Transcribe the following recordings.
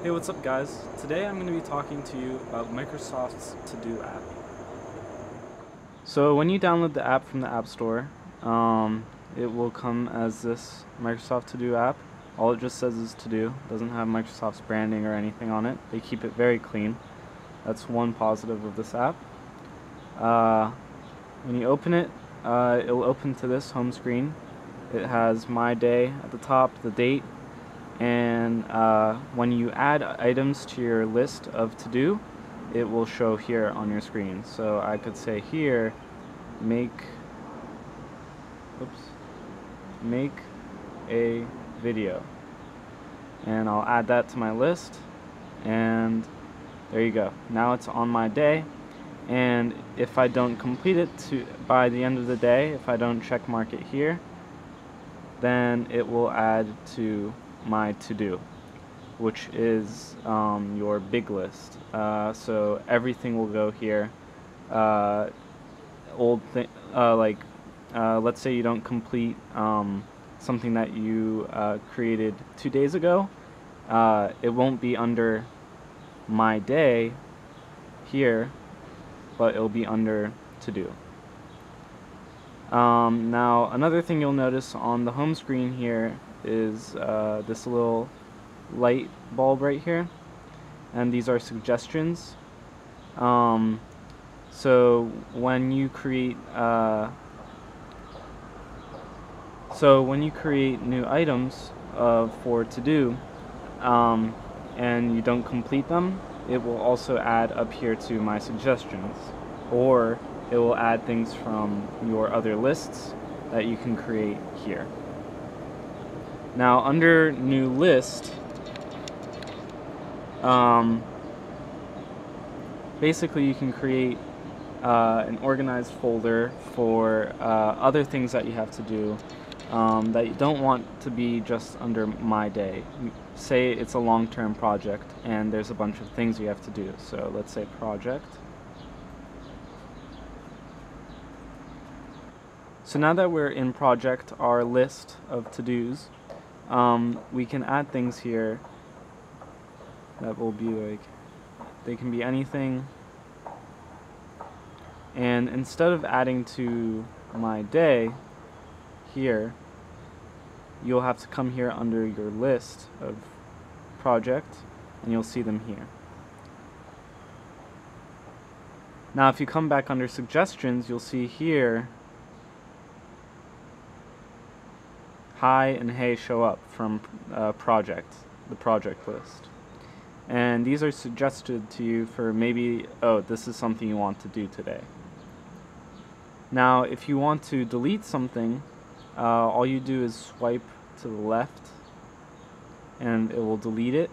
Hey, what's up guys? Today I'm going to be talking to you about Microsoft's To-Do app. So when you download the app from the App Store, um, it will come as this Microsoft To-Do app. All it just says is To-Do, doesn't have Microsoft's branding or anything on it. They keep it very clean. That's one positive of this app. Uh, when you open it, uh, it will open to this home screen. It has My Day at the top, the date, and uh, when you add items to your list of to do it will show here on your screen. So I could say here make oops make a video. And I'll add that to my list. And there you go. Now it's on my day. And if I don't complete it to by the end of the day if I don't check mark it here then it will add to my to-do, which is um, your big list. Uh, so everything will go here. Uh, old thing, uh, like uh, let's say you don't complete um, something that you uh, created two days ago, uh, it won't be under my day here, but it'll be under to do. Um, now another thing you'll notice on the home screen here is uh, this little light bulb right here. And these are suggestions. Um, so when you create uh, so when you create new items uh, for to do um, and you don't complete them it will also add up here to my suggestions. Or it will add things from your other lists that you can create here. Now under new list, um, basically you can create uh, an organized folder for uh, other things that you have to do um, that you don't want to be just under my day. Say it's a long-term project and there's a bunch of things you have to do. So let's say project. So now that we're in project, our list of to-dos, um, we can add things here that will be like, they can be anything. And instead of adding to my day here, you'll have to come here under your list of project and you'll see them here. Now if you come back under suggestions, you'll see here hi and hey show up from uh, project, the project list. And these are suggested to you for maybe, oh, this is something you want to do today. Now, if you want to delete something, uh, all you do is swipe to the left and it will delete it.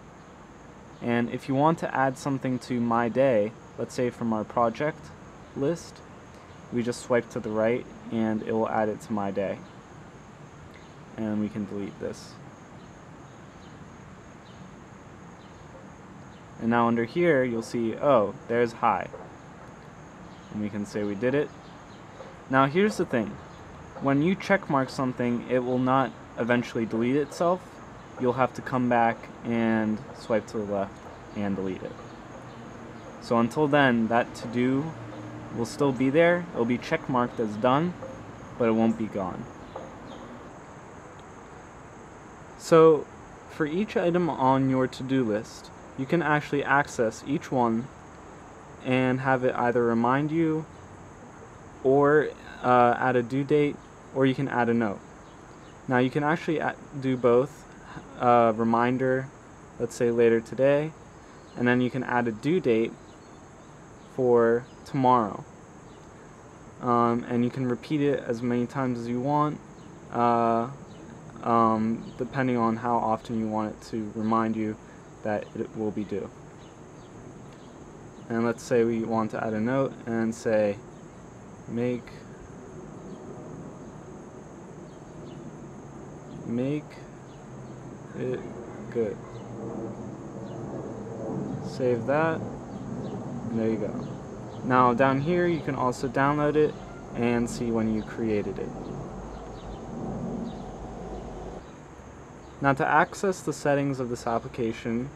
And if you want to add something to my day, let's say from our project list, we just swipe to the right and it will add it to my day and we can delete this. And now under here, you'll see, oh, there's high. And we can say we did it. Now here's the thing. When you checkmark something, it will not eventually delete itself. You'll have to come back and swipe to the left and delete it. So until then, that to-do will still be there. It'll be checkmarked as done, but it won't be gone. So for each item on your to-do list, you can actually access each one and have it either remind you or uh, add a due date or you can add a note. Now you can actually do both, uh, reminder, let's say later today, and then you can add a due date for tomorrow. Um, and you can repeat it as many times as you want. Uh, um, depending on how often you want it to remind you that it will be due. And let's say we want to add a note and say make make it good. Save that, and there you go. Now down here you can also download it and see when you created it. Now to access the settings of this application,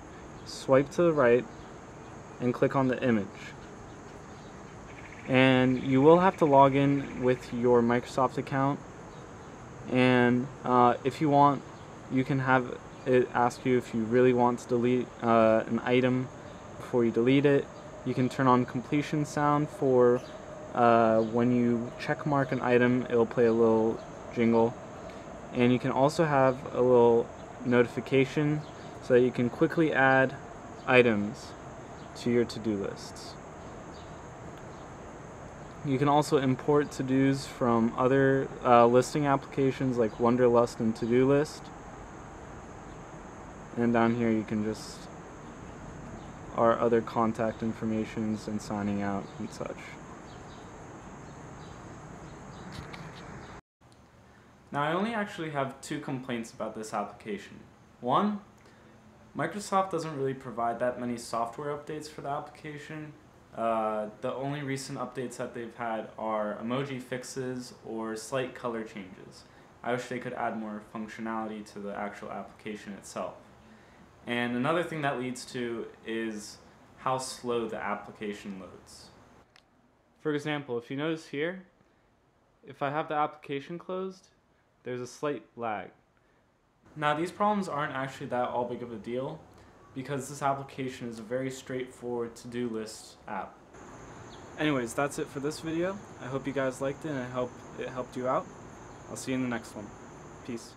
swipe to the right and click on the image. And you will have to log in with your Microsoft account. And uh, if you want, you can have it ask you if you really want to delete uh, an item before you delete it. You can turn on completion sound for uh, when you check mark an item, it'll play a little jingle. And you can also have a little notification so that you can quickly add items to your to-do lists. You can also import to-dos from other uh, listing applications like Wunderlist and Todoist. And down here you can just our other contact informations and signing out and such. Now I only actually have two complaints about this application. One, Microsoft doesn't really provide that many software updates for the application. Uh, the only recent updates that they've had are emoji fixes or slight color changes. I wish they could add more functionality to the actual application itself. And another thing that leads to is how slow the application loads. For example, if you notice here, if I have the application closed, there's a slight lag. Now these problems aren't actually that all big of a deal because this application is a very straightforward to-do list app. Anyways, that's it for this video. I hope you guys liked it and I hope it helped you out. I'll see you in the next one. Peace.